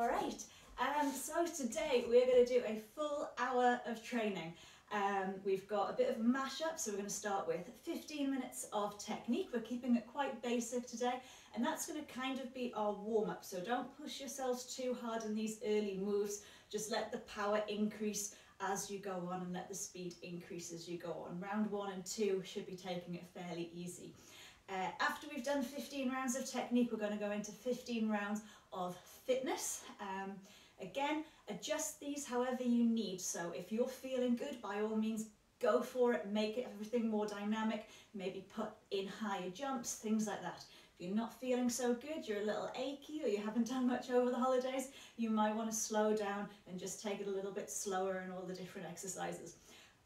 All right, um, so today we're going to do a full hour of training. Um, we've got a bit of mashup, so we're going to start with 15 minutes of technique. We're keeping it quite basic today, and that's going to kind of be our warm-up. So don't push yourselves too hard in these early moves. Just let the power increase as you go on and let the speed increase as you go on. Round one and two should be taking it fairly easy. Uh, after we've done 15 rounds of technique, we're going to go into 15 rounds of fitness. Um, again, adjust these however you need. So if you're feeling good, by all means, go for it, make everything more dynamic, maybe put in higher jumps, things like that. If you're not feeling so good, you're a little achy or you haven't done much over the holidays, you might want to slow down and just take it a little bit slower in all the different exercises.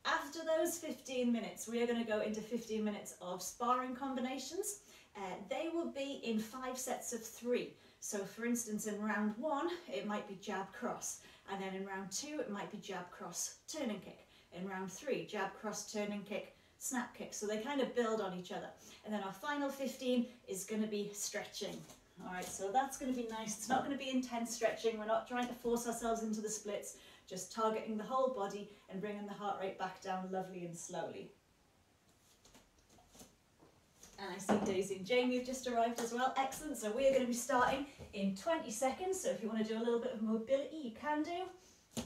After those 15 minutes, we are going to go into 15 minutes of sparring combinations. Uh, they will be in five sets of three. So for instance, in round one, it might be jab cross. And then in round two, it might be jab cross, turning kick. In round three, jab cross, turning kick, snap kick. So they kind of build on each other. And then our final 15 is going to be stretching. All right, so that's going to be nice. It's not going to be intense stretching. We're not trying to force ourselves into the splits just targeting the whole body and bringing the heart rate back down lovely and slowly. And I see Daisy and Jamie have just arrived as well. Excellent. So we're going to be starting in 20 seconds. So if you want to do a little bit of mobility, you can do.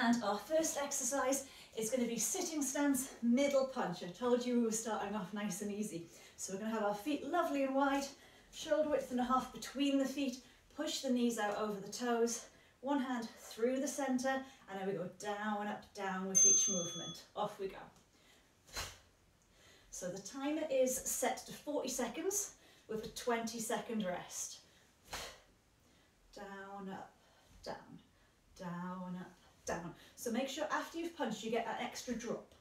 And our first exercise is going to be sitting stance, middle punch. I told you we were starting off nice and easy. So we're going to have our feet lovely and wide, shoulder width and a half between the feet, push the knees out over the toes, one hand through the centre, and then we go down, and up, down with each movement. Off we go. So the timer is set to 40 seconds with a 20 second rest. Down, up, down, down, up, down. So make sure after you've punched you get an extra drop.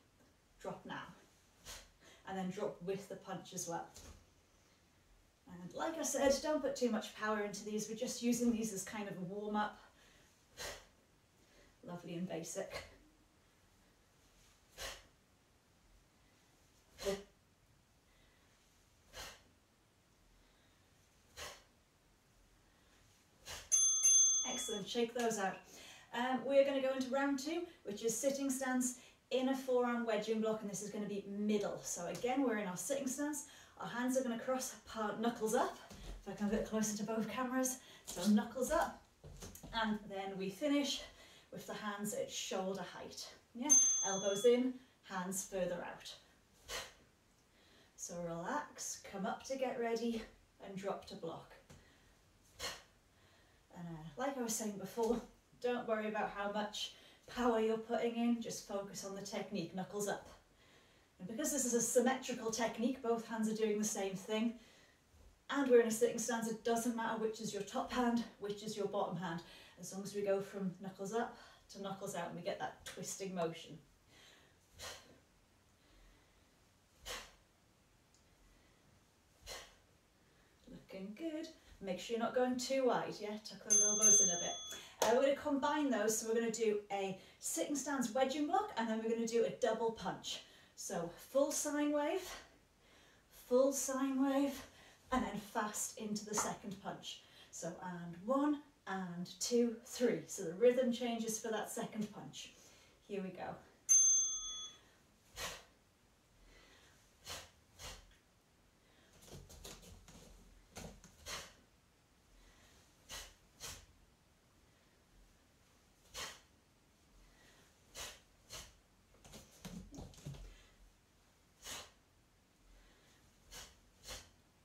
Drop now. And then drop with the punch as well. And like I said, don't put too much power into these. We're just using these as kind of a warm up lovely and basic. Excellent, shake those out. Um, we're going to go into round two, which is sitting stance in a forearm wedging block, and this is going to be middle. So again, we're in our sitting stance. Our hands are going to cross, knuckles up. If I a bit closer to both cameras, so knuckles up. And then we finish with the hands at shoulder height. Yeah, elbows in, hands further out. So relax, come up to get ready and drop to block. And uh, like I was saying before, don't worry about how much power you're putting in, just focus on the technique, knuckles up. And because this is a symmetrical technique, both hands are doing the same thing, and we're in a sitting stance, it doesn't matter which is your top hand, which is your bottom hand as long as we go from knuckles up to knuckles out and we get that twisting motion. Looking good. Make sure you're not going too wide, yeah? Tuck those elbows in a bit. Uh, we're going to combine those, so we're going to do a sitting stance wedging block and then we're going to do a double punch. So full sine wave, full sine wave, and then fast into the second punch. So and one, and two, three. So the rhythm changes for that second punch. Here we go.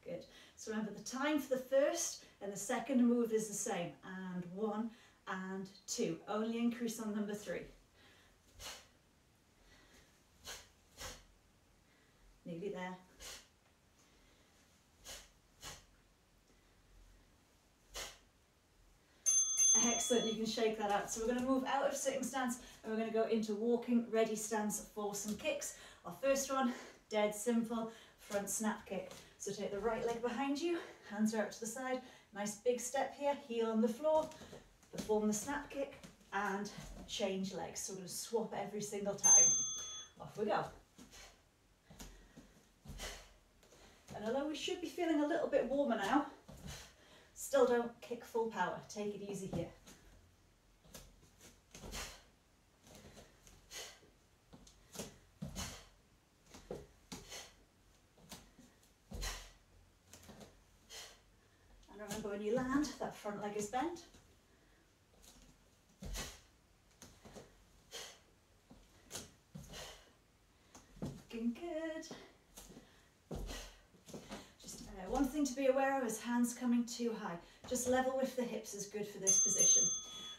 Good. So remember the time for the first and the second move is the same. And one and two. Only increase on number three. Nearly there. Excellent, you can shake that out. So we're going to move out of sitting stance and we're going to go into walking ready stance for some kicks. Our first one, dead simple, front snap kick. So take the right leg behind you, hands are out to the side, Nice big step here, heel on the floor, perform the snap kick and change legs. So we're going to swap every single time. Off we go. And although we should be feeling a little bit warmer now, still don't kick full power. Take it easy here. you land, that front leg is bent. Looking good. Just uh, one thing to be aware of is hands coming too high. Just level with the hips is good for this position.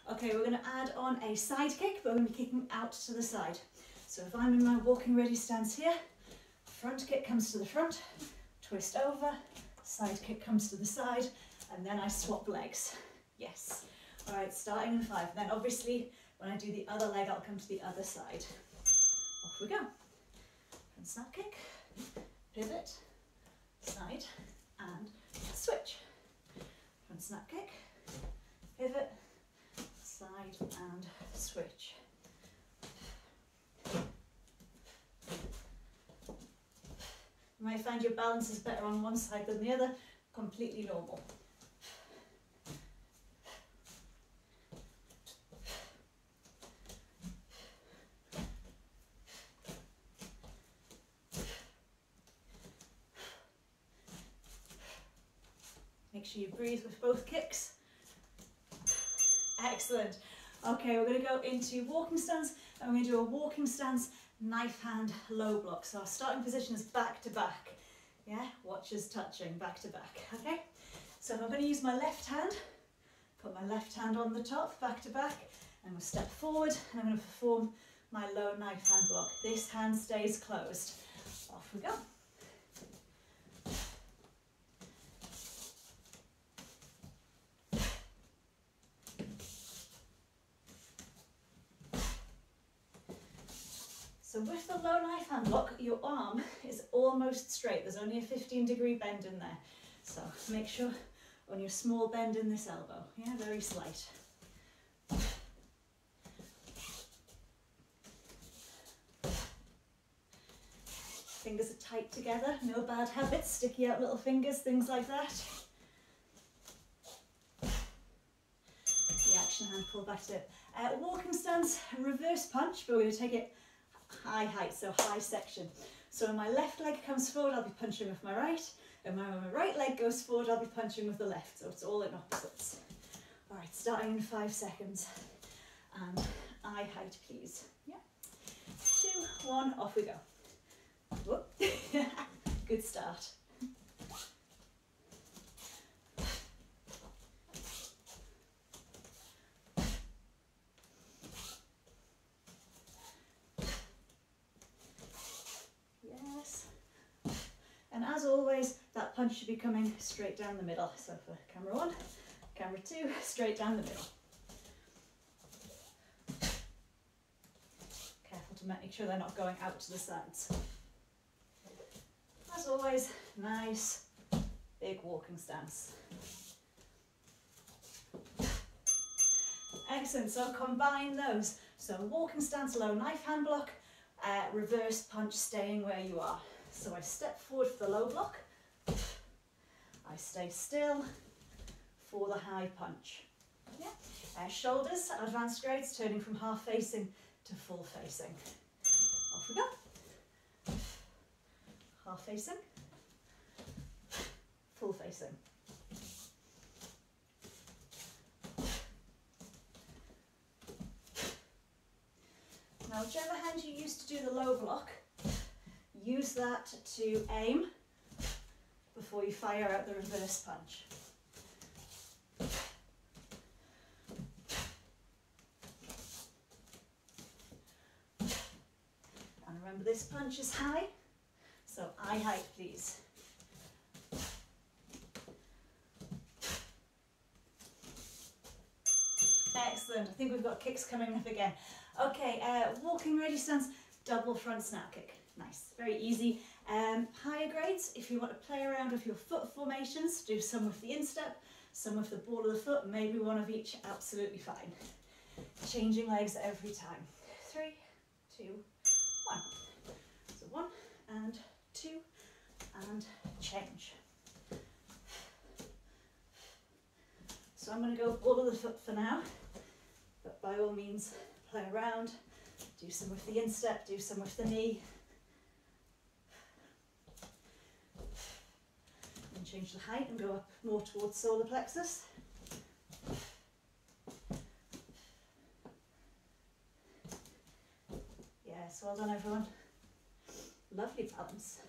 Okay, we're going to add on a side kick, but we're to be kicking out to the side. So if I'm in my walking ready stance here, front kick comes to the front, twist over, side kick comes to the side, and then I swap legs. Yes. All right, starting in five. Then obviously, when I do the other leg, I'll come to the other side. Off we go. Front snap kick, pivot, side, and switch. Front snap kick, pivot, side, and switch. You might find your balance is better on one side than the other, completely normal. Breathe with both kicks. Excellent. Okay, we're going to go into walking stance and we're going to do a walking stance knife hand low block. So our starting position is back to back. Yeah, watches touching back to back. Okay, so I'm going to use my left hand, put my left hand on the top, back to back, and we'll step forward and I'm going to perform my low knife hand block. This hand stays closed. Off we go. So with the low knife hand lock, your arm is almost straight. There's only a 15 degree bend in there. So make sure on your small bend in this elbow. Yeah, very slight. Fingers are tight together, no bad habits, sticky out little fingers, things like that. The action hand pull back it. Uh, walking stance, reverse punch, but we're going to take it high height, so high section. So when my left leg comes forward, I'll be punching with my right, and when my right leg goes forward, I'll be punching with the left, so it's all in opposites. All right, starting in five seconds. And eye height, please. Yeah. Two, one, off we go. Good start. And as always, that punch should be coming straight down the middle. So for camera one, camera two, straight down the middle. Careful to make sure they're not going out to the sides. As always, nice big walking stance. Excellent, so combine those. So walking stance, low knife hand block, uh, reverse punch staying where you are. So I step forward for the low block. I stay still for the high punch. Yeah. Uh, shoulders, advanced grades, turning from half facing to full facing. Off we go. Half facing, full facing. Now, whichever hand you used to do the low block, use that to aim before you fire out the reverse punch. And remember this punch is high, so eye height please. Excellent, I think we've got kicks coming up again. Okay, uh, walking ready stance, double front snap kick. Nice, very easy. Um, higher grades, if you want to play around with your foot formations, do some with the instep, some with the ball of the foot, maybe one of each, absolutely fine. Changing legs every time. Three, two, one. So one and two and change. So I'm going to go ball of the foot for now, but by all means play around, do some with the instep, do some with the knee, change the height and go up more towards solar plexus. Yes, well done everyone. Lovely balance.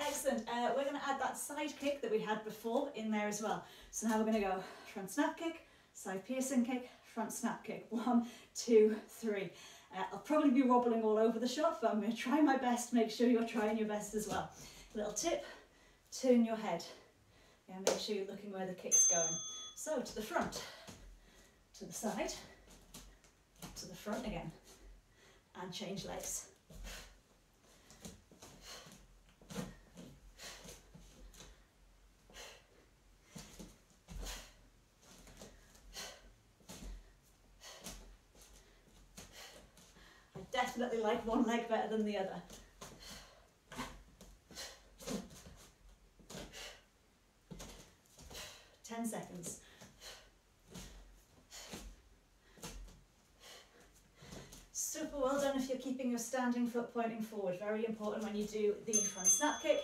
Excellent. Uh, we're going to add that side kick that we had before in there as well. So now we're going to go front snap kick, side piercing kick, front snap kick. One, two, three. Uh, I'll probably be wobbling all over the shot, but I'm going to try my best make sure you're trying your best as well. Little tip, turn your head. Yeah, make sure you're looking where the kick's going. So to the front, to the side, to the front again, and change legs. I definitely like one leg better than the other. 10 seconds. Super well done if you're keeping your standing foot pointing forward. Very important when you do the front snap kick.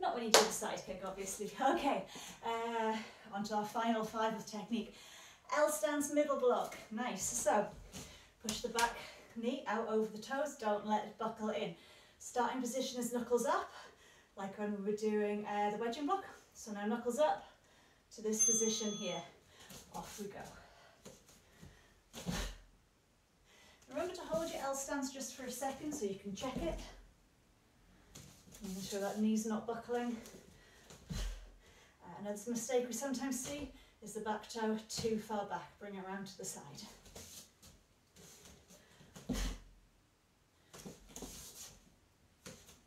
Not when you do the side kick, obviously. Okay, uh, on to our final five of technique. L stance middle block. Nice. So, push the back knee out over the toes. Don't let it buckle in. Starting position is knuckles up, like when we were doing uh, the wedging block. So now knuckles up, to this position here. Off we go. Remember to hold your L stance just for a second so you can check it. Making sure that knee's not buckling. Uh, another mistake we sometimes see is the back toe too far back. Bring it around to the side.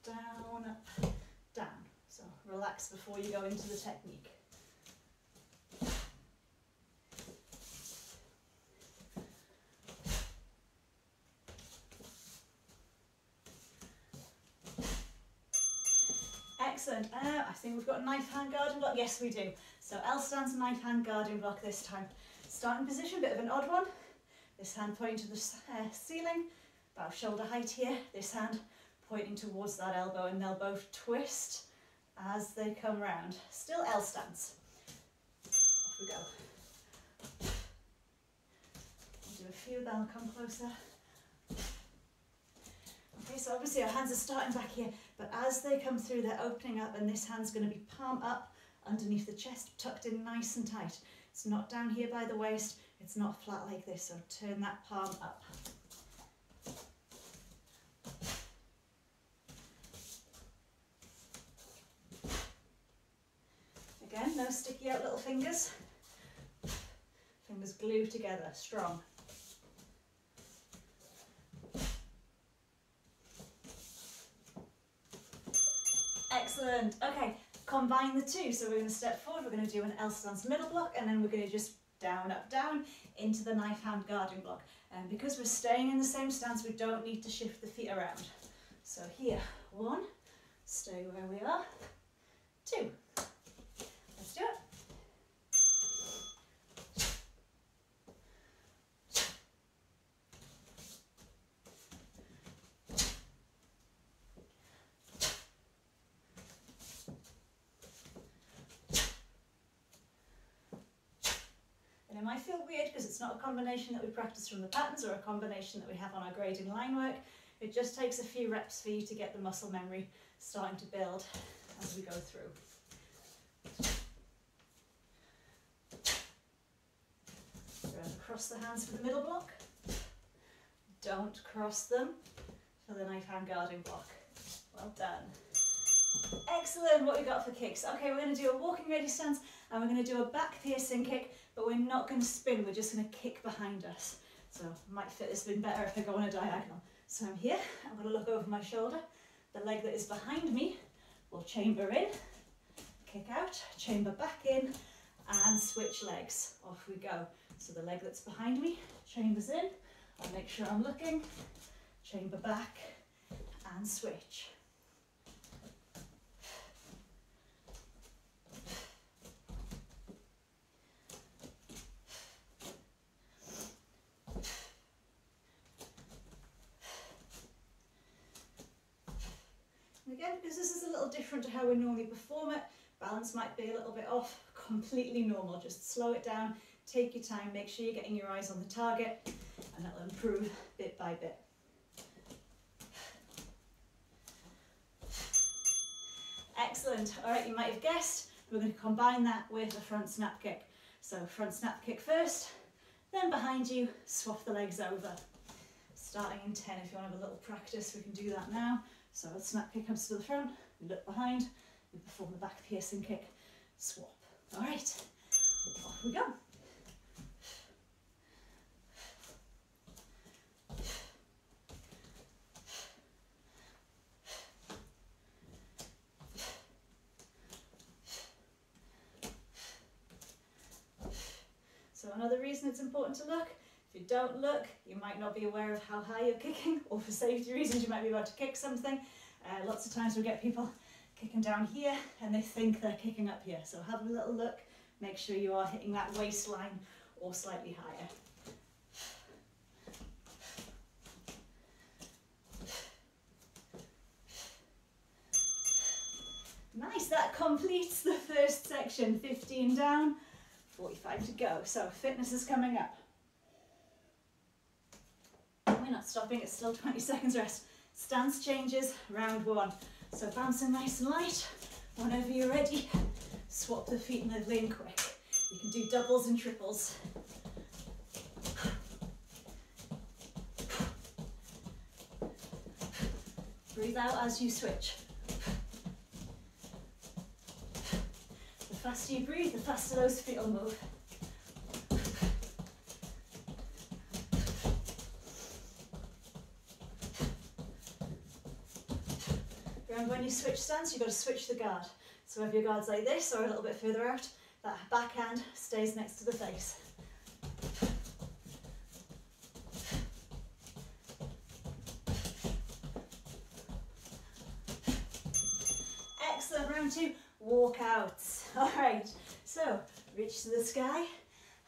Down, up, down. So relax before you go into the technique. Excellent. Uh, I think we've got a knife hand guarding block. Yes, we do. So L stance knife hand guarding block this time. Starting position, bit of an odd one. This hand pointing to the uh, ceiling, about shoulder height here. This hand pointing towards that elbow and they'll both twist as they come round. Still L stance. Off we go. do a few, they'll come closer. Okay, so obviously our hands are starting back here, but as they come through, they're opening up and this hand's going to be palm up underneath the chest, tucked in nice and tight. It's not down here by the waist, it's not flat like this, so turn that palm up. Again, no sticky out little fingers. Fingers glued together, strong. Excellent. Okay, combine the two. So we're going to step forward, we're going to do an L stance middle block, and then we're going to just down, up, down into the knife hand guarding block. And because we're staying in the same stance, we don't need to shift the feet around. So here, one, stay where we are, two. Let's do it. might feel weird because it's not a combination that we practice from the patterns or a combination that we have on our grading line work. It just takes a few reps for you to get the muscle memory starting to build as we go through. across the hands for the middle block. Don't cross them for the knife hand guarding block. Well done. Excellent, what we got for kicks? Okay, we're going to do a walking ready stance and we're going to do a back piercing kick but we're not going to spin, we're just going to kick behind us. So might fit this bit better if I go on a diagonal. So I'm here, I'm going to look over my shoulder. The leg that is behind me will chamber in, kick out, chamber back in, and switch legs. Off we go. So the leg that's behind me chambers in, I'll make sure I'm looking, chamber back, and switch. Again, because this is a little different to how we normally perform it, balance might be a little bit off, completely normal. Just slow it down, take your time, make sure you're getting your eyes on the target, and that'll improve bit by bit. Excellent. All right, you might have guessed, we're going to combine that with a front snap kick. So front snap kick first, then behind you, swap the legs over. Starting in 10, if you want to have a little practice, we can do that now. So a snap kick comes to the front, we look behind, we perform the back piercing kick, swap. All right, off we go. So another reason it's important to look, if you don't look, you might not be aware of how high you're kicking, or for safety reasons, you might be about to kick something. Uh, lots of times we get people kicking down here and they think they're kicking up here. So have a little look, make sure you are hitting that waistline or slightly higher. Nice, that completes the first section, 15 down, 45 to go. So fitness is coming up. We're not stopping, it's still 20 seconds rest. Stance changes, round one. So bouncing nice and light. Whenever you're ready, swap the feet and they're lean quick. You can do doubles and triples. Breathe out as you switch. The faster you breathe, the faster those feet will move. Remember when you switch stance, you've got to switch the guard. So if your guard's like this or a little bit further out, that backhand stays next to the face. Excellent, round two, walkouts. All right, so reach to the sky,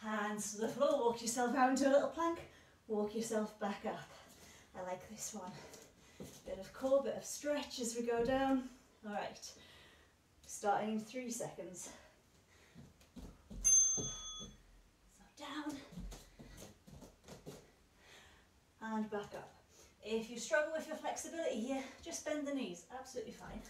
hands to the floor, walk yourself out into a little plank, walk yourself back up. I like this one. Bit of core, bit of stretch as we go down. All right, starting in three seconds. So down and back up. If you struggle with your flexibility here, just bend the knees, absolutely fine.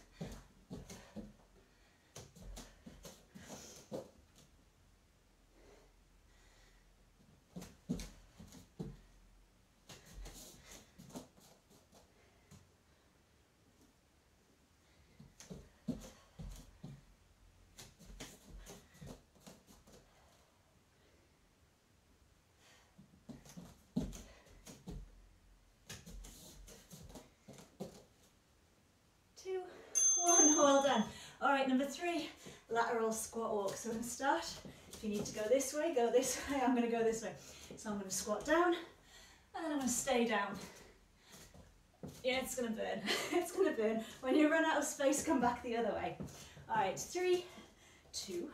two, one, well done. All right, number three, lateral squat walk. So we're gonna start, if you need to go this way, go this way, I'm gonna go this way. So I'm gonna squat down, and then I'm gonna stay down. Yeah, it's gonna burn, it's gonna burn. When you run out of space, come back the other way. All right, three, two,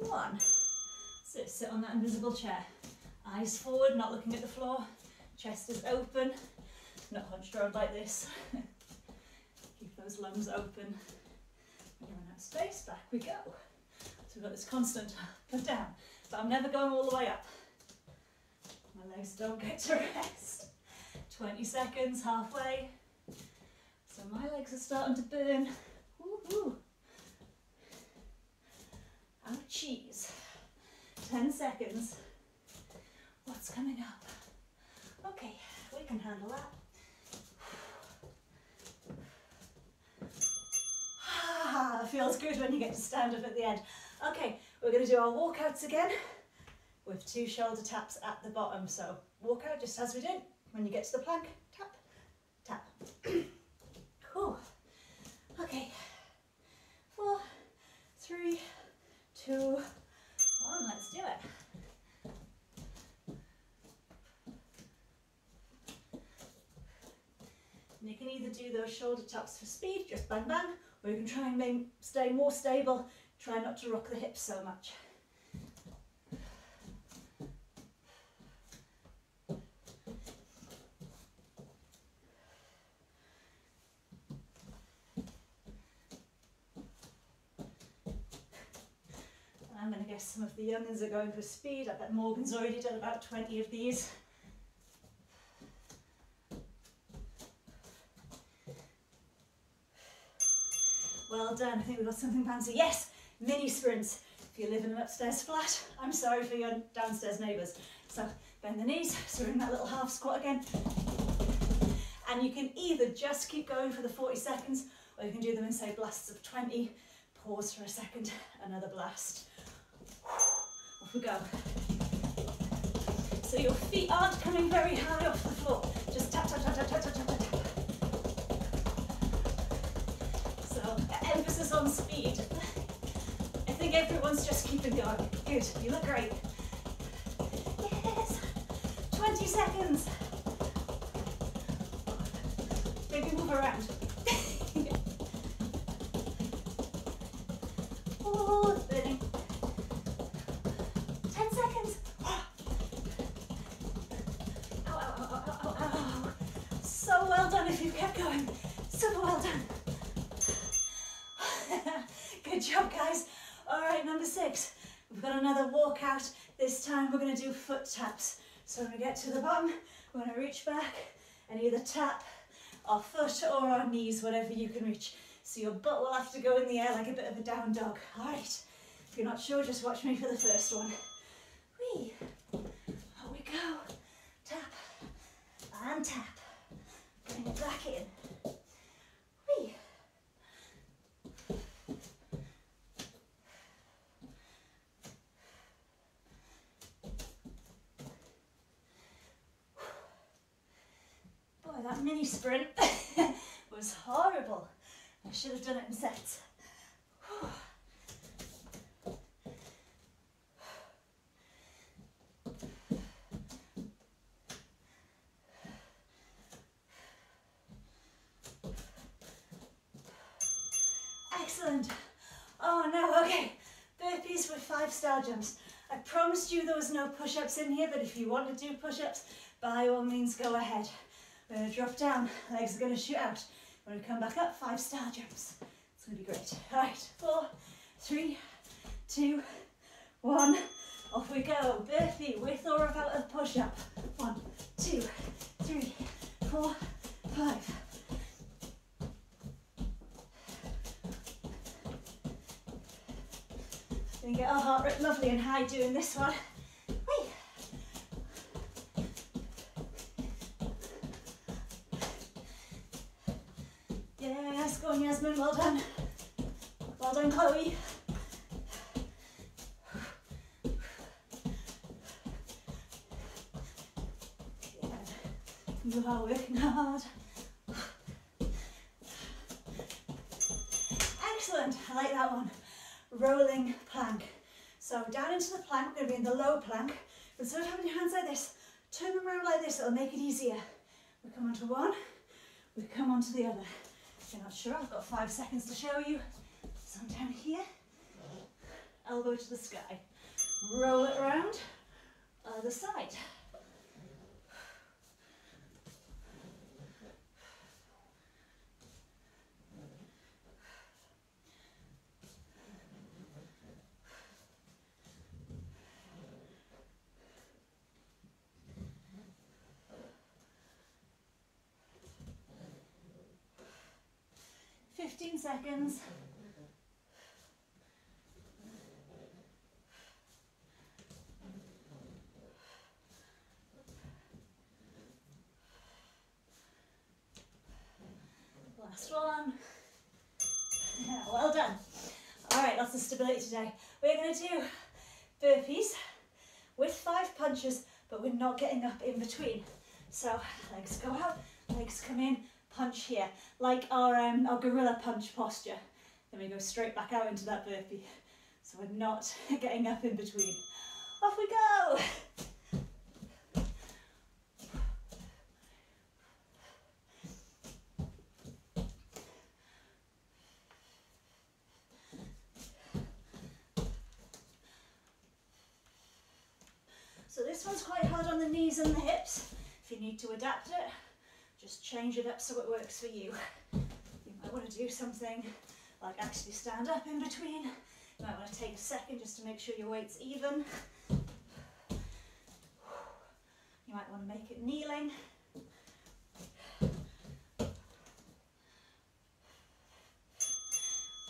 one. So sit on that invisible chair. Eyes forward, not looking at the floor. Chest is open, not hunched around like this. Keep those lungs open. When you run out of space, back we go. So we've got this constant and down, but I'm never going all the way up. My legs don't get to rest. 20 seconds, halfway. So my legs are starting to burn. Woohoo! Ouchies. 10 seconds. What's coming up? Okay, we can handle that. Ah, feels good when you get to stand up at the end. Okay, we're going to do our walkouts again with two shoulder taps at the bottom. So walk out just as we did. When you get to the plank, tap, tap. cool. Okay, four, three, two, one. Let's do it. And you can either do those shoulder taps for speed, just bang bang, but you can try and stay more stable, try not to rock the hips so much. I'm going to guess some of the younguns are going for speed. I bet Morgan's already done about 20 of these. Well done. I think we've got something fancy. Yes, mini sprints. If you live in an upstairs flat, I'm sorry for your downstairs neighbours. So bend the knees, so we're in that little half squat again. And you can either just keep going for the 40 seconds, or you can do them in say blasts of 20, pause for a second, another blast. Off we go. So your feet aren't coming very high off the floor. Speed. I think everyone's just keeping going. Good, you look great. Yes, 20 seconds. Maybe move around. oh, burning. 10 seconds. Ow, ow, ow, ow, ow, ow. So well done if you've kept going. Super well done. Good job, guys. All right, number six. We've got another walkout. This time we're going to do foot taps. So when we get to the bottom, going to reach back and either tap our foot or our knees, whatever you can reach. So your butt will have to go in the air like a bit of a down dog. All right. If you're not sure, just watch me for the first one. Whee. Here we go. Tap and tap. Bring it back in. Whee. Boy, that mini sprint was horrible. I should have done it in sets. Excellent. Oh no, okay. Burpees with five star jumps. I promised you there was no push-ups in here, but if you want to do push-ups, by all means go ahead. To drop down, legs are going to shoot out. We're to come back up, five star jumps. It's to be great. All right, four, three, two, one. Off we go. Burpee with or without a push-up. One, two, three, four, five. We're Gonna get our heart rate lovely and high doing this one. Whee. Well done. Well done, Chloe. You are working hard. Excellent, I like that one. Rolling plank. So down into the plank, we're going to be in the low plank. Instead of having your hands like this, turn them around like this, it'll make it easier. We come onto one, we come onto the other. You're not sure, I've got five seconds to show you. So I'm down here, elbow to the sky. Roll it around, other side. Fifteen seconds. Last one. Yeah, well done. All right, lots of stability today. We're going to do burpees with five punches, but we're not getting up in between. So legs go out, legs come in, punch here, like our, um, our gorilla punch posture. Then we go straight back out into that burpee. So we're not getting up in between. Off we go. So this one's quite hard on the knees and the hips. If you need to adapt it, just change it up so it works for you. You might want to do something like actually stand up in between. You might want to take a second just to make sure your weight's even. You might want to make it kneeling.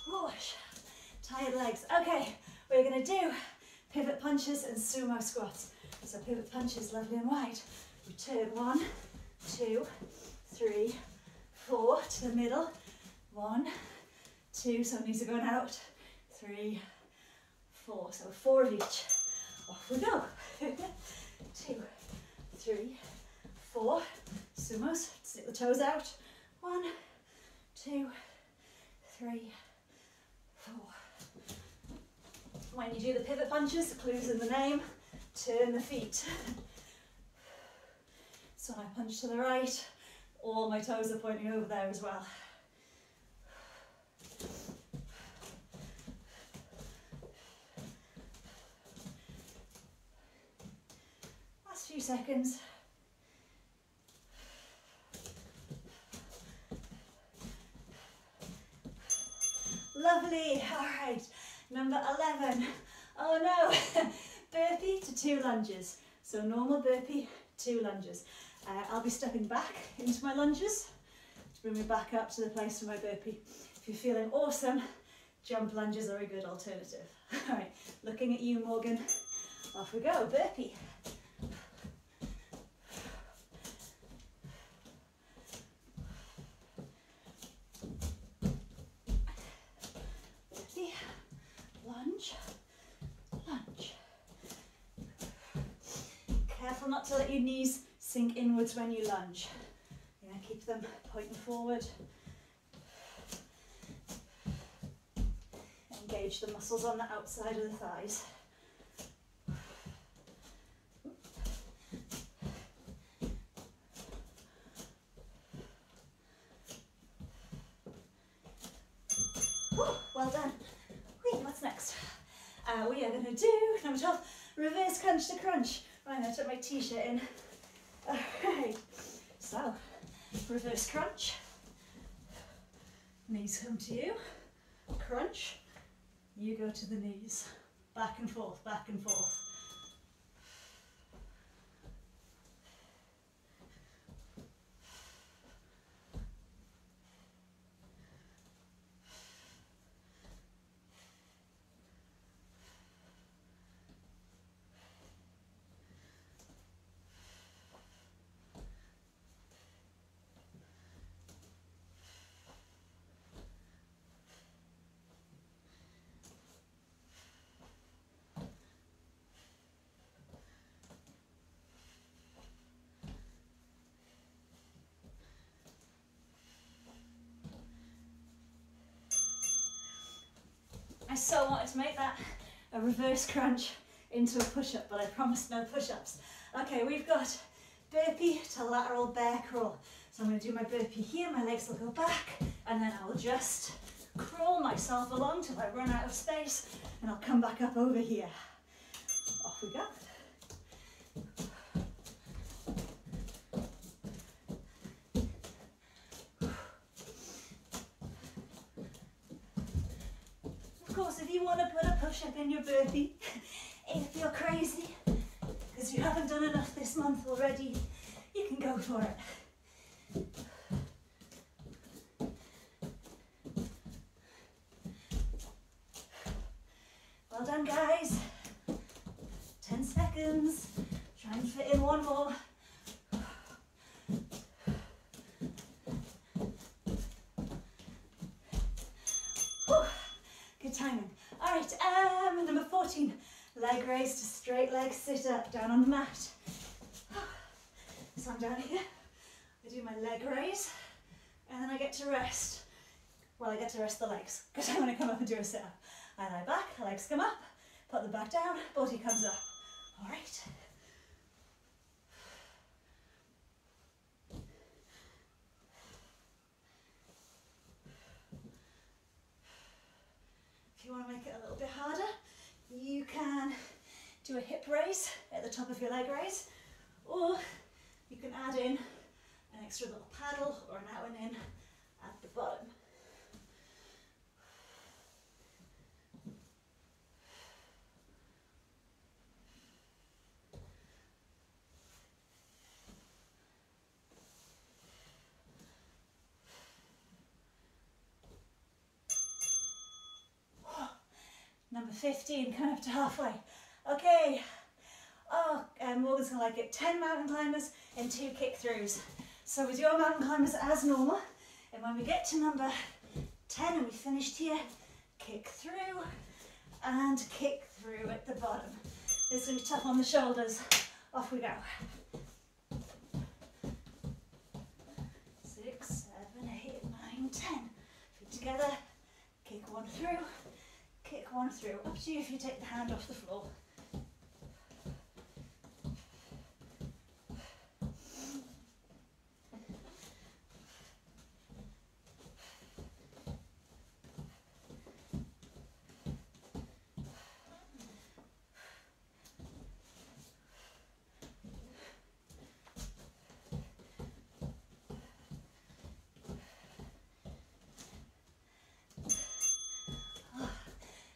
Whoosh. Tired legs. Okay, we're going to do pivot punches and sumo squats. So pivot punches, lovely and wide. Return one, two, three, four to the middle. One, two, so knees are going out. Three, four. So four of each. Off we go. two, three, four. Sumos. Stick the toes out. One, two, three, four. When you do the pivot punches, the clues in the name, turn the feet. So I punch to the right, all my toes are pointing over there as well. Last few seconds. Lovely, all right. Number 11. Oh no, burpee to two lunges. So normal burpee, two lunges. Uh, I'll be stepping back into my lunges to bring me back up to the place for my burpee. If you're feeling awesome, jump lunges are a good alternative. All right, looking at you, Morgan. Off we go, burpee. Burpee, lunge, lunge. Careful not to let your knees sink inwards when you lunge. Keep them pointing forward. Engage the muscles on the outside of the thighs. Well done. What's next? Uh, we are going to do number 12, reverse crunch to crunch. Right, I took my t-shirt in. Alright, so reverse crunch. Knees come to you. Crunch. You go to the knees. Back and forth, back and forth. So I wanted to make that a reverse crunch into a push-up, but I promised no push-ups. Okay, we've got burpee to lateral bear crawl. So I'm going to do my burpee here, my legs will go back, and then I'll just crawl myself along till I run out of space, and I'll come back up over here. Off we go. Of course, if you want to in your burpee, if you're crazy, because you haven't done enough this month already, you can go for it. Well done, guys. 10 seconds. Try and fit in one more. Good timing. Right, um, number 14, leg raise to straight leg sit up, down on the mat. So I'm down here, I do my leg raise, and then I get to rest. Well, I get to rest the legs, because I'm gonna come up and do a sit up. I lie back, legs come up, put them back down, body comes up. All right. If you want to make it a little bit harder, you can do a hip raise at the top of your leg raise, or you can add in an extra little paddle or an out and in at the bottom. Number 15, coming up to halfway. Okay. Oh, um, Morgan's gonna like it. 10 mountain climbers and two kick throughs. So we do our mountain climbers as normal. And when we get to number 10 and we finished here, kick through and kick through at the bottom. This is gonna be tough on the shoulders. Off we go. Six, seven, eight, nine, ten. Feet together, kick one through, one through. Up to you if you take the hand off the floor.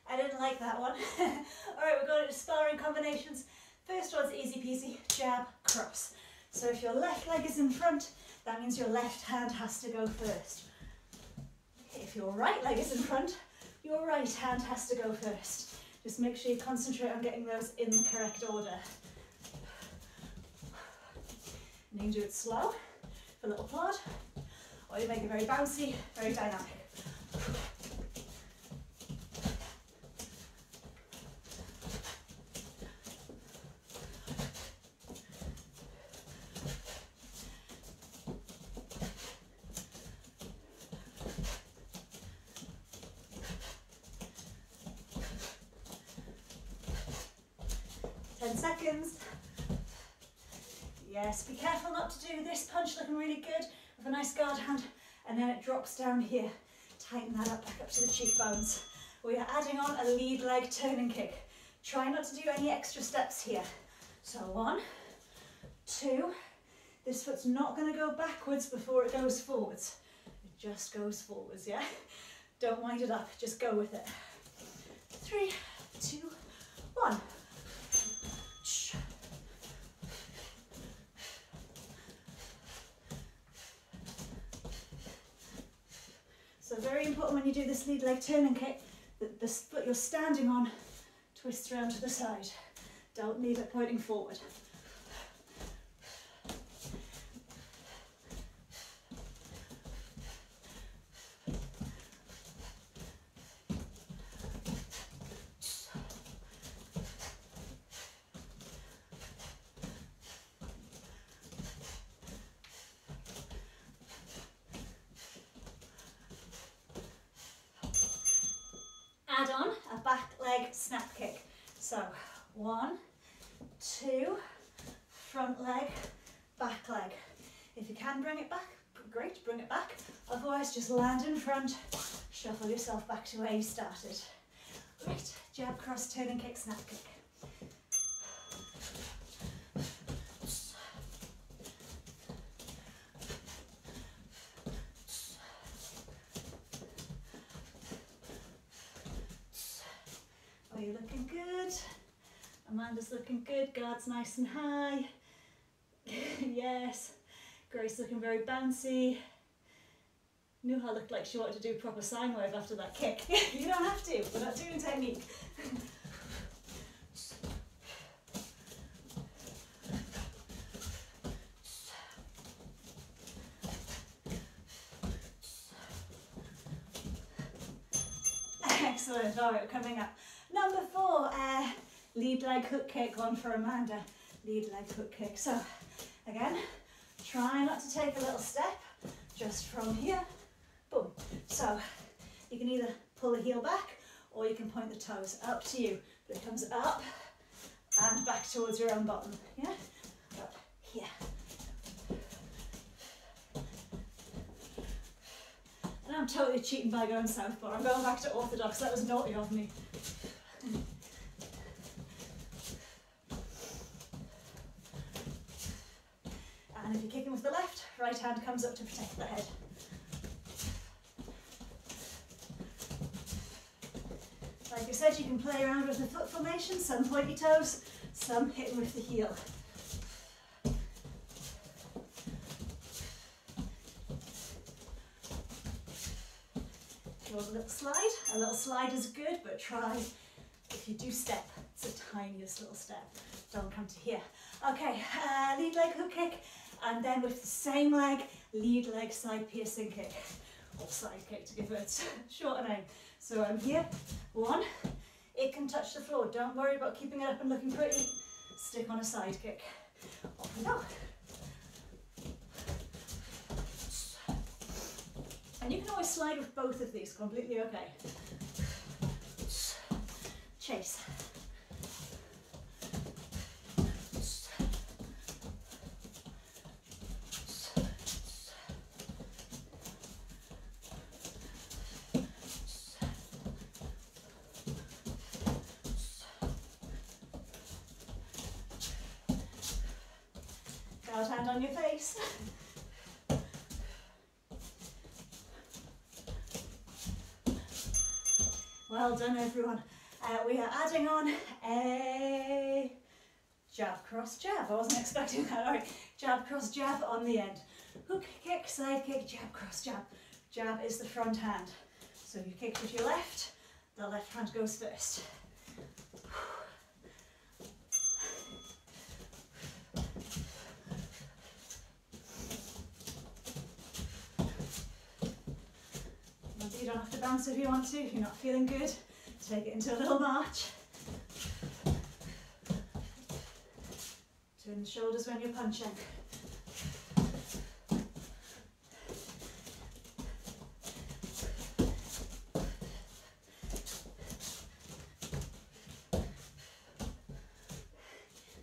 I didn't like that one. All right, we're going to sparring combinations. First one's easy peasy, jab, cross. So if your left leg is in front, that means your left hand has to go first. If your right leg is in front, your right hand has to go first. Just make sure you concentrate on getting those in the correct order. And you can do it slow, for a little plod, or you make it very bouncy, very dynamic. Ten seconds. Yes, be careful not to do this punch looking really good with a nice guard hand and then it drops down here. Tighten that up back up to the cheekbones. We are adding on a lead leg turning kick. Try not to do any extra steps here. So one, two, this foot's not going to go backwards before it goes forwards. It just goes forwards, yeah? Don't wind it up, just go with it. Three, two, one. Very important when you do this lead leg turning kick, that the foot you're standing on twists around to the side. Don't leave it pointing forward. Add on a back leg snap kick. So one, two, front leg, back leg. If you can bring it back, great, bring it back. Otherwise, just land in front, shuffle yourself back to where you started. Right, jab, cross, turn and kick, snap kick. Oh, Are you looking good? Amanda's looking good, guard's nice and high. yes. Grace looking very bouncy. Nuha looked like she wanted to do proper sine wave after that kick. you don't have to, we're not doing technique. Excellent, all right, coming up. Number four, uh, lead leg hook kick, one for Amanda. Lead leg hook kick. So, again, try not to take a little step, just from here, boom. So, you can either pull the heel back, or you can point the toes, up to you. But it comes up and back towards your own bottom, yeah? Up here. And I'm totally cheating by going southpaw. I'm going back to orthodox, that was naughty of me. And if you're kicking with the left, right hand comes up to protect the head. Like I said, you can play around with the foot formation, some pointy toes, some hitting with the heel. A little slide, a little slide is good, but try If you do step, it's the tiniest little step. Don't come to here. Okay, uh, lead leg hook kick, and then with the same leg, lead leg side piercing kick, or side kick to give it a shorter name. So I'm here, one, it can touch the floor. Don't worry about keeping it up and looking pretty. Stick on a side kick. Off we go. And you can always slide with both of these, completely okay. Chase. Guard on your face. Well done everyone. Uh, we are adding on a jab, cross, jab. I wasn't expecting that. All right, jab, cross, jab on the end. Hook, kick, side kick, jab, cross, jab. Jab is the front hand. So you kick with your left, the left hand goes first. Bounce if you want to, if you're not feeling good. Take it into a little march. Turn the shoulders when you're punching.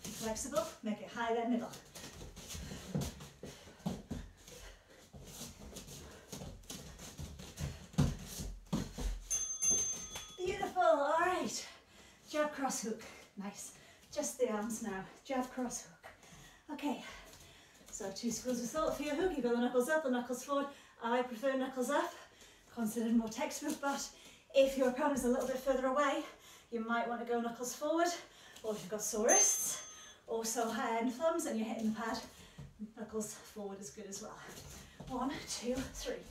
Flexible, make it high then middle. Beautiful, all right. Jab, cross, hook. Nice. Just the arms now. Jab, cross, hook. Okay. So two schools of thought for your hook. You've got the knuckles up, the knuckles forward. I prefer knuckles up. Considered more textbook, but if your opponent's a little bit further away, you might want to go knuckles forward. Or if you've got sore wrists, also hand thumbs and you're hitting the pad, knuckles forward is good as well. One, two, three.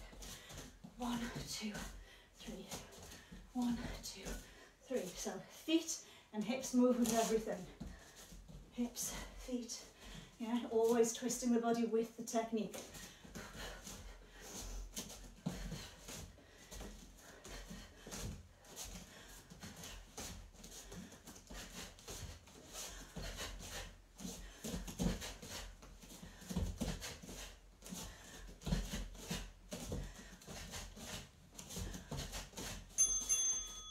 One, two, three. One, two, three. So feet and hips move with everything. Hips, feet. Yeah, always twisting the body with the technique.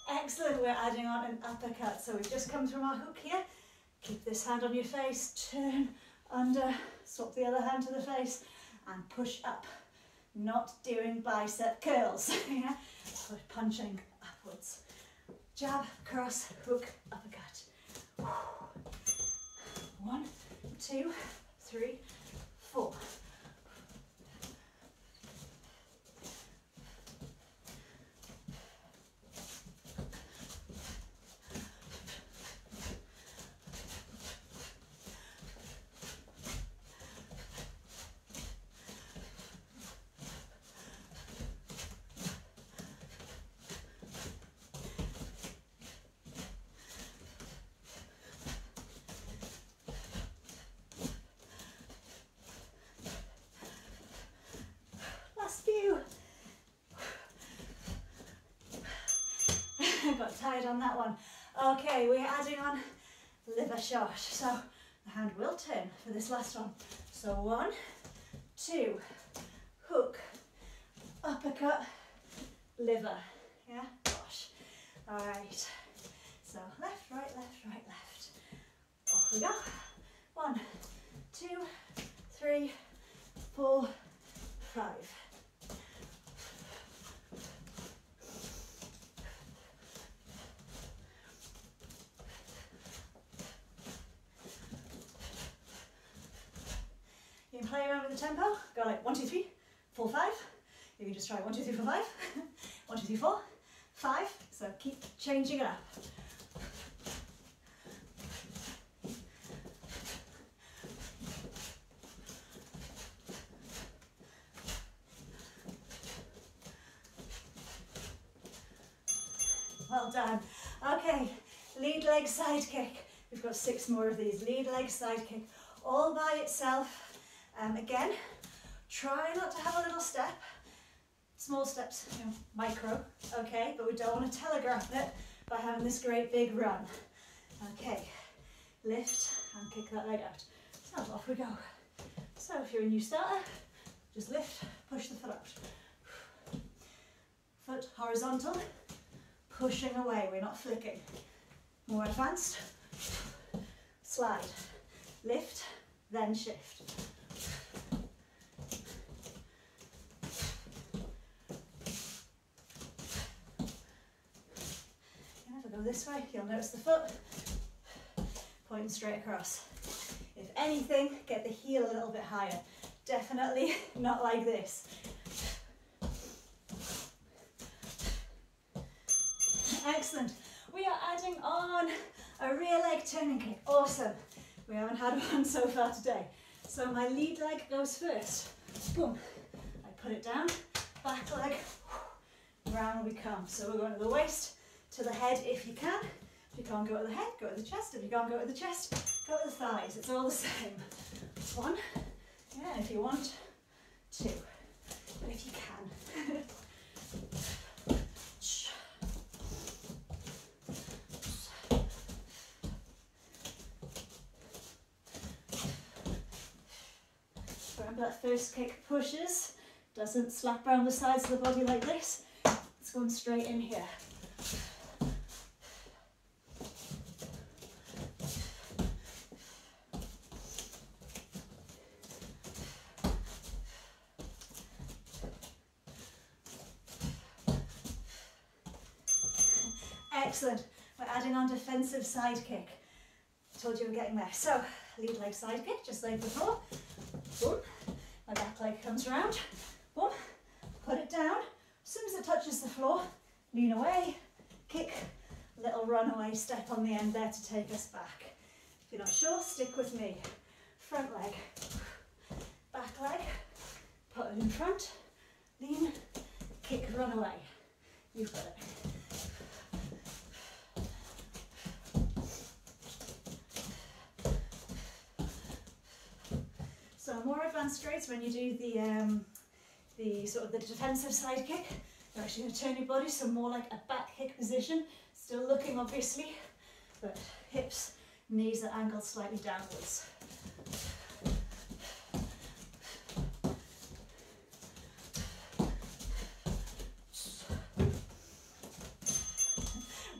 Excellent, we're adding on an uppercut. So we've just come from our hook here. Keep this hand on your face, turn under, swap the other hand to the face and push up. Not doing bicep curls, yeah? Punching upwards. Jab, cross, hook, uppercut. One, two, three, four. Last few. On that one. Okay, we're adding on liver shot. So the hand will turn for this last one. So one, two, hook, uppercut, liver. Yeah, gosh. All right. So left, right, left, right, left. Off we go. One, two, three, four, five. Play around with the tempo. Go like one, two, three, four, five. You can just try one, two, three, four, five. one, two, three, four, five. So keep changing it up. Well done. Okay, lead leg side kick. We've got six more of these. Lead leg side kick, all by itself. Um, again, try not to have a little step. Small steps, you know, micro, okay? But we don't want to telegraph it by having this great big run. Okay, lift and kick that leg out. So off we go. So if you're a new starter, just lift, push the foot out. Foot horizontal, pushing away, we're not flicking. More advanced, slide, lift, then shift. Go this way, you'll notice the foot pointing straight across. If anything, get the heel a little bit higher. Definitely not like this. Excellent. We are adding on a rear leg turning kick. Awesome. We haven't had one so far today. So my lead leg goes first. Boom. I put it down, back leg, round we come. So we're going to the waist, to the head if you can. If you can't go to the head, go to the chest. If you can't go to the chest, go to the thighs. It's all the same. One. Yeah, if you want. Two. If you can. Remember that first kick pushes, doesn't slap around the sides of the body like this. It's going straight in here. Excellent. We're adding defensive side kick. Told you we're getting there. So, lead leg side kick, just like before. Boom. My back leg comes round. Boom. Put it down. As soon as it touches the floor, lean away, kick, little runaway step on the end there to take us back. If you're not sure, stick with me. Front leg, back leg, put it in front, lean, kick, run away. You've got it. More advanced straights when you do the um, the sort of the defensive side kick. You're actually going to turn your body so more like a back kick position. Still looking obviously, but hips, knees are angled slightly downwards.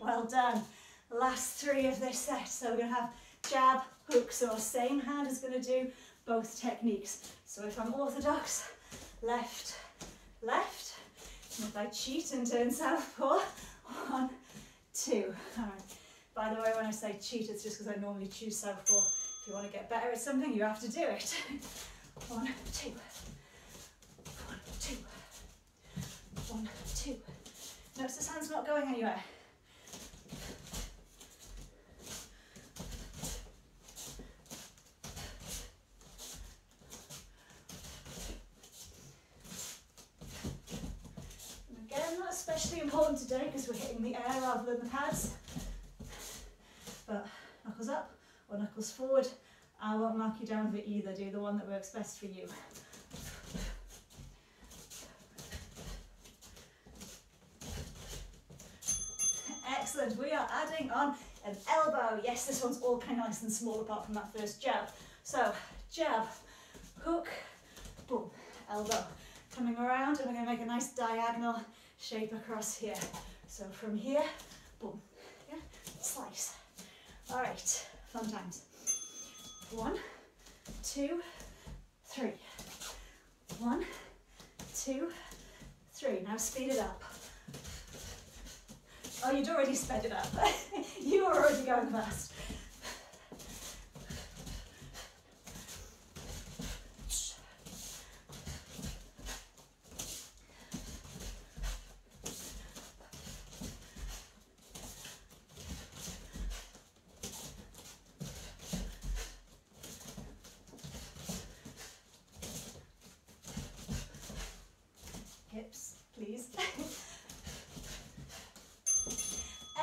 Well done. Last three of this set. So we're going to have jab, hook. So our same hand is going to do both techniques. So if I'm orthodox, left, left. And if I cheat and turn southpaw, one, two. All right. By the way, when I say cheat, it's just because I normally choose southpaw. If you want to get better at something, you have to do it. One, two. One, two. One, two. Notice this hand's not going anywhere. especially important today because we're hitting the air rather than the pads. But knuckles up or knuckles forward. I won't mark you down for either, do the one that works best for you. Excellent, we are adding on an elbow. Yes, this one's all kind of nice and small apart from that first jab. So, jab, hook, boom, elbow. Coming around and we're going to make a nice diagonal shape across here. So from here, boom, yeah, slice. All right, fun times. One, two, three. One, two, three. Now speed it up. Oh, you'd already sped it up. you were already going fast.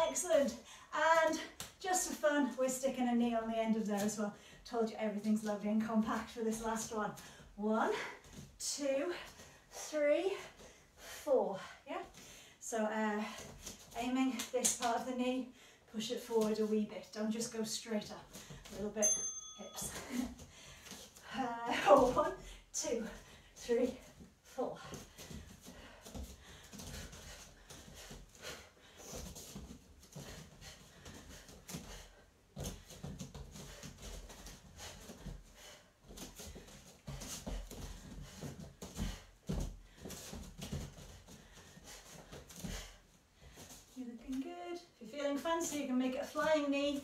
Excellent. And just for fun, we're sticking a knee on the end of there as well. Told you everything's lovely and compact for this last one. One, two, three, four. Yeah? So uh, aiming this part of the knee, push it forward a wee bit. Don't just go straight up. A little bit hips. uh, one, two, three, four. So you can make it a flying knee.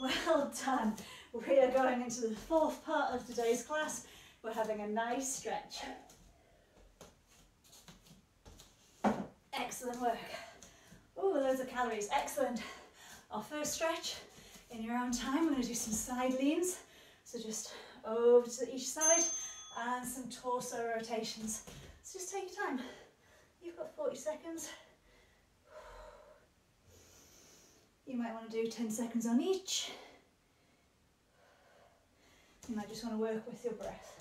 Well done. We are going into the fourth part of today's class. We're having a nice stretch. Excellent work. Oh, loads of calories. Excellent. Our first stretch in your own time. We're going to do some side leans. So just over to each side and some torso rotations. So just take your time. You've got 40 seconds. You might want to do 10 seconds on each. You might just want to work with your breath.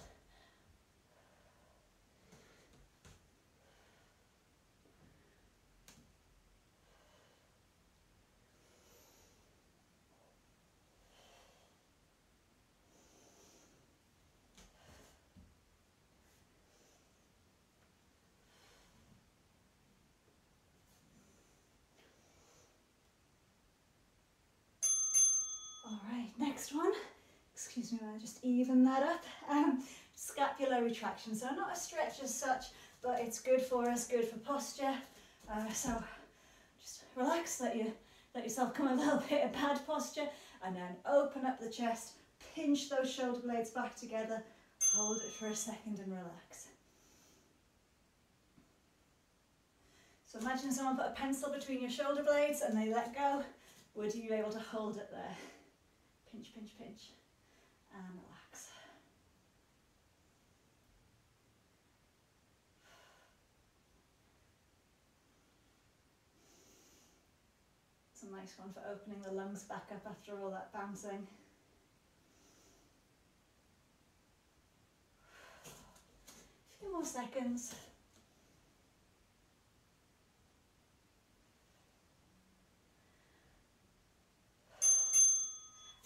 next one, excuse me, I just even that up. Um, scapular retraction, so not a stretch as such, but it's good for us, good for posture. Uh, so just relax, let you let yourself come a little bit of bad posture, and then open up the chest, pinch those shoulder blades back together, hold it for a second and relax. So imagine someone put a pencil between your shoulder blades and they let go. Would you be able to hold it there? Pinch, pinch, pinch, and relax. It's a nice one for opening the lungs back up after all that bouncing. A few more seconds.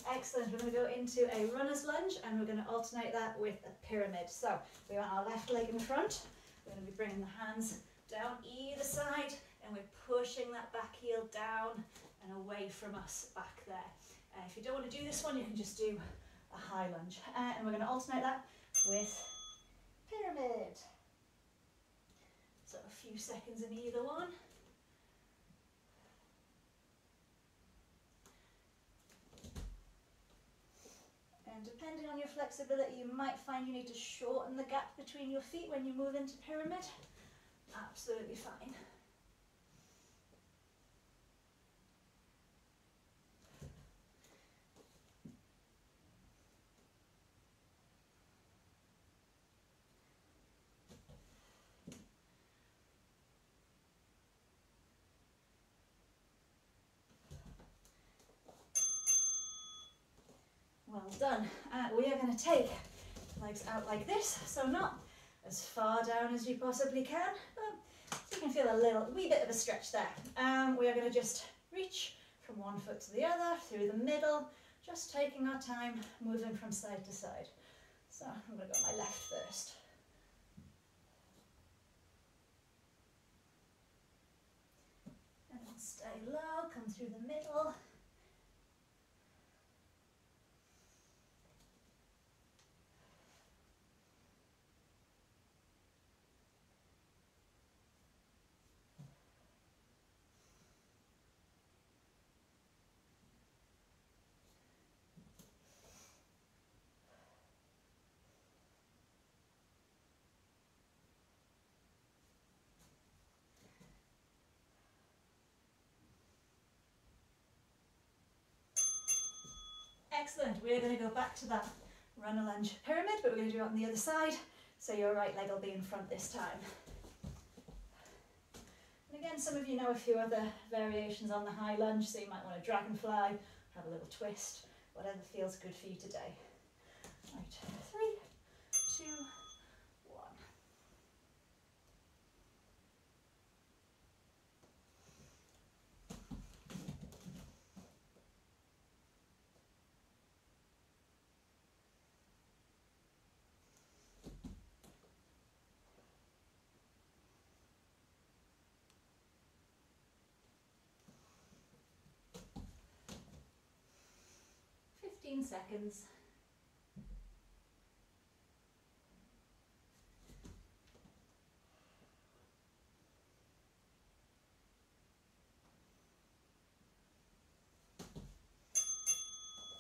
Excellent. We're going to go into a runner's lunge and we're going to alternate that with a pyramid. So we want our left leg in front. We're going to be bringing the hands down either side and we're pushing that back heel down and away from us back there. Uh, if you don't want to do this one, you can just do a high lunge. Uh, and we're going to alternate that with pyramid. So a few seconds in either one. And depending on your flexibility, you might find you need to shorten the gap between your feet when you move into pyramid. Absolutely fine. Done. Uh, we are going to take legs out like this, so not as far down as you possibly can, but you can feel a little, wee bit of a stretch there. Um, we are going to just reach from one foot to the other, through the middle, just taking our time, moving from side to side. So I'm going to go my left first. And stay low, come through the middle. Excellent. We're going to go back to that runner lunge pyramid, but we're going to do it on the other side. So your right leg will be in front this time. And again, some of you know a few other variations on the high lunge, so you might want a dragonfly, have a little twist, whatever feels good for you today. Right, three, two, 15 seconds.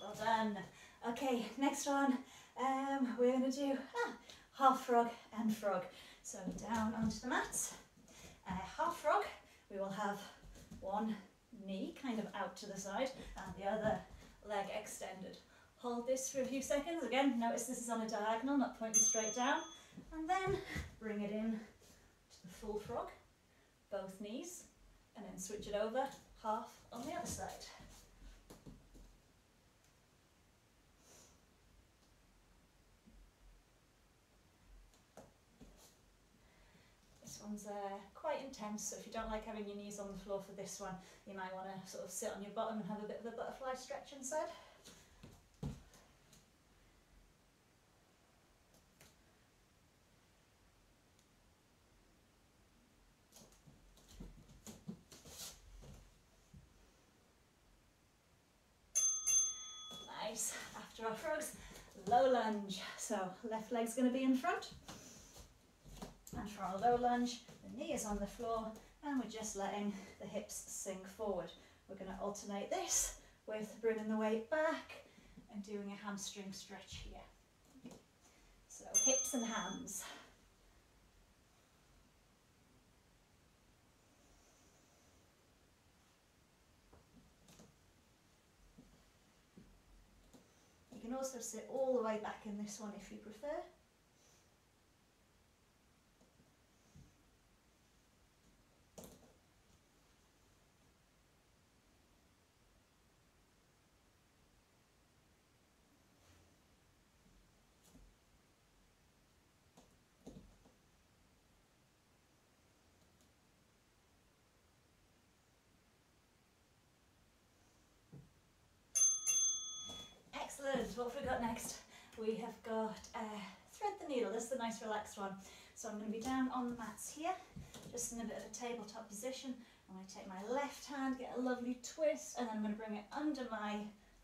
Well done. Okay, next one, um, we're to do ah, half frog and frog. So down onto the mat, uh, half frog, we will have one knee kind of out to the side and the other leg extended. Hold this for a few seconds. Again, notice this is on a diagonal, not pointing straight down. And then bring it in to the full frog, both knees, and then switch it over, half on the other side. This one's uh, quite intense, so if you don't like having your knees on the floor for this one, you might want to sort of sit on your bottom and have a bit of a butterfly stretch instead. Nice. After our frogs, low lunge. So left leg's going to be in front. And for our low lunge, the knee is on the floor and we're just letting the hips sink forward. We're going to alternate this with bringing the weight back and doing a hamstring stretch here. So hips and hands. You can also sit all the way back in this one if you prefer. Excellent. What have we got next? We have got uh, thread the needle. This is the nice relaxed one. So I'm going to be down on the mats here, just in a bit of a tabletop position. I'm going to take my left hand, get a lovely twist, and then I'm going to bring it under my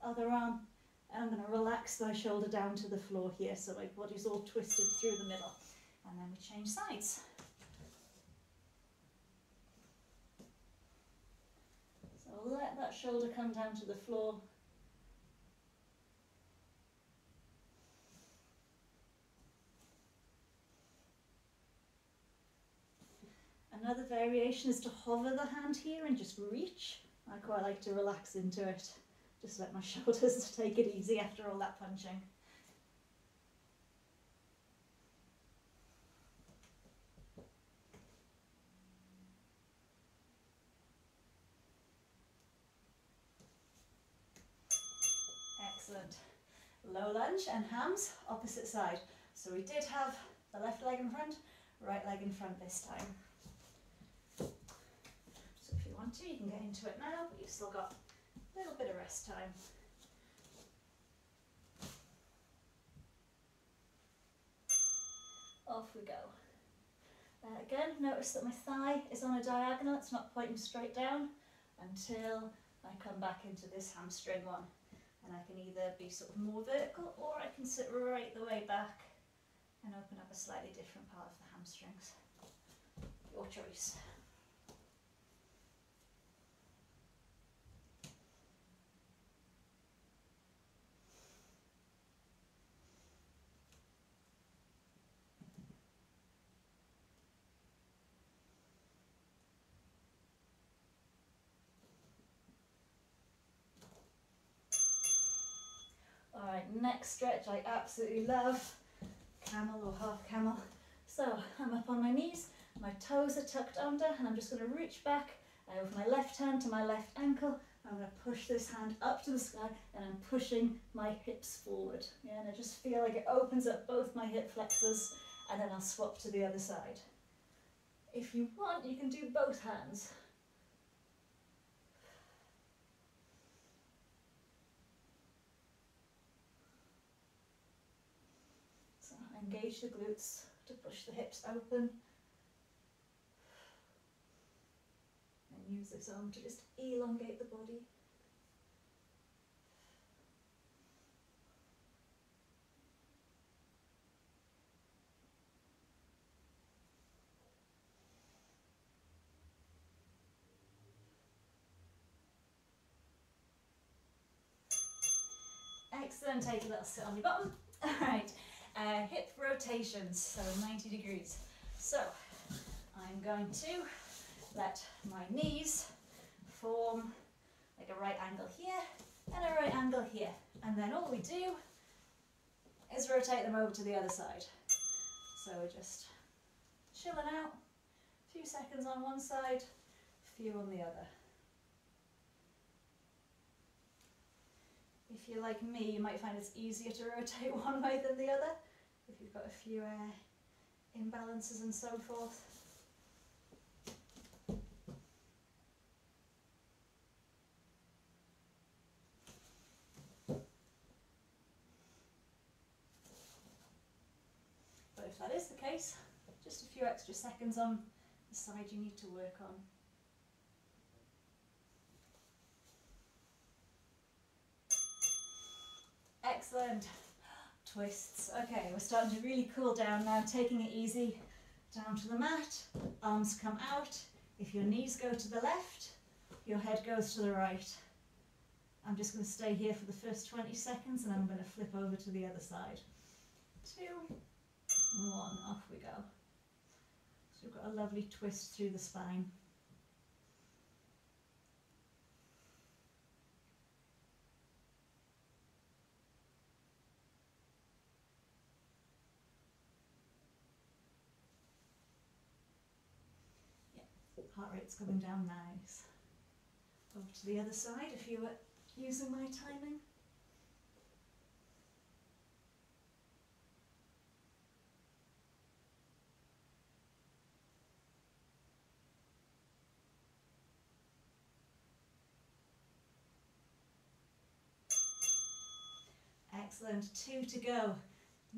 other arm. And I'm going to relax my shoulder down to the floor here, so my body's all twisted through the middle. And then we change sides. So let that shoulder come down to the floor Another variation is to hover the hand here and just reach. I quite like to relax into it. Just let my shoulders take it easy after all that punching. Excellent. Low lunge and hams, opposite side. So we did have the left leg in front, right leg in front this time want to. You can get into it now, but you've still got a little bit of rest time. Off we go. Uh, again, notice that my thigh is on a diagonal, it's not pointing straight down until I come back into this hamstring one. And I can either be sort of more vertical or I can sit right the way back and open up a slightly different part of the hamstrings. Your choice. Right, next stretch I absolutely love. Camel or half camel. So I'm up on my knees, my toes are tucked under, and I'm just going to reach back uh, with my left hand to my left ankle. I'm going to push this hand up to the sky and I'm pushing my hips forward. Yeah, and I just feel like it opens up both my hip flexors and then I'll swap to the other side. If you want, you can do both hands. So engage the glutes to push the hips open. And use this arm to just elongate the body. Excellent, take a little sit on your bottom. All right, uh, hip rotations, so 90 degrees. So I'm going to let my knees form like a right angle here and a right angle here. And then all we do is rotate them over to the other side. So we're just chilling out, a few seconds on one side, a few on the other. If you're like me, you might find it's easier to rotate one way than the other, if you've got a few uh, imbalances and so forth. But if that is the case, just a few extra seconds on the side you need to work on. Excellent. Twists. Okay, we're starting to really cool down now, taking it easy. Down to the mat, arms come out. If your knees go to the left, your head goes to the right. I'm just going to stay here for the first 20 seconds and I'm going to flip over to the other side. Two, one, off we go. So we've got a lovely twist through the spine. Heart rate's coming down nice. Over to the other side if you were using my timing. Excellent, two to go.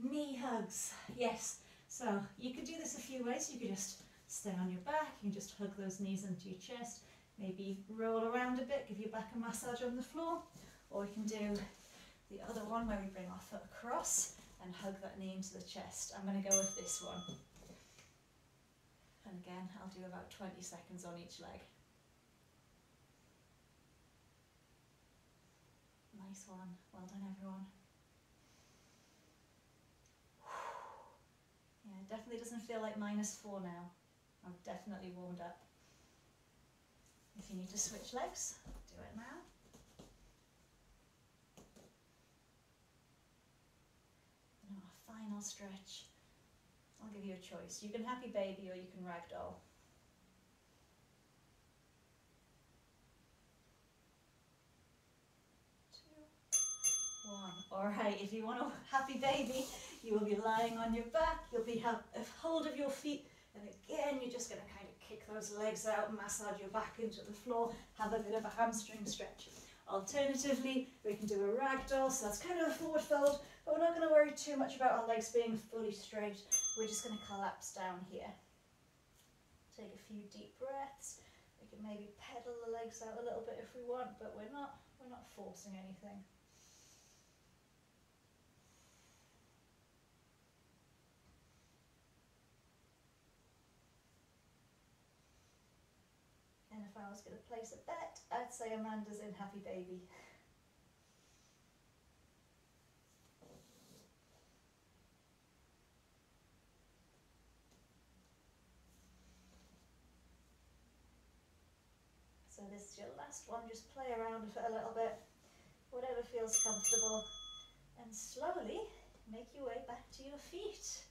Knee hugs, yes. So you could do this a few ways. You could just stay on your back, you can just hug those knees into your chest, maybe roll around a bit, give your back a massage on the floor, or we can do the other one where we bring our foot across and hug that knee into the chest. I'm going to go with this one. And again, I'll do about 20 seconds on each leg. Nice one. Well done, everyone. Yeah, definitely doesn't feel like minus four now. I've definitely warmed up. If you need to switch legs, do it now. Now a final stretch. I'll give you a choice. You can happy baby or you can ragdoll. Two, one. All right, if you want a happy baby, you will be lying on your back. You'll be have hold of your feet and again, you're just going to kind of kick those legs out, massage your back into the floor, have a bit of a hamstring stretch. Alternatively, we can do a ragdoll, so that's kind of a forward fold, but we're not going to worry too much about our legs being fully straight. We're just going to collapse down here. Take a few deep breaths. We can maybe pedal the legs out a little bit if we want, but we're not, we're not forcing anything. And if I was going to place a bet, I'd say Amanda's in Happy Baby. So this is your last one, just play around with it a little bit, whatever feels comfortable. And slowly make your way back to your feet.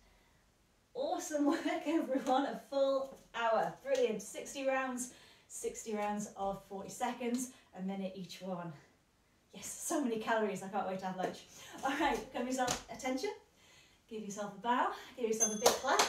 Awesome work everyone, a full hour. Brilliant, 60 rounds, 60 rounds of 40 seconds, a minute each one. Yes, so many calories, I can't wait to have lunch. All right, give yourself attention, give yourself a bow, give yourself a big clap.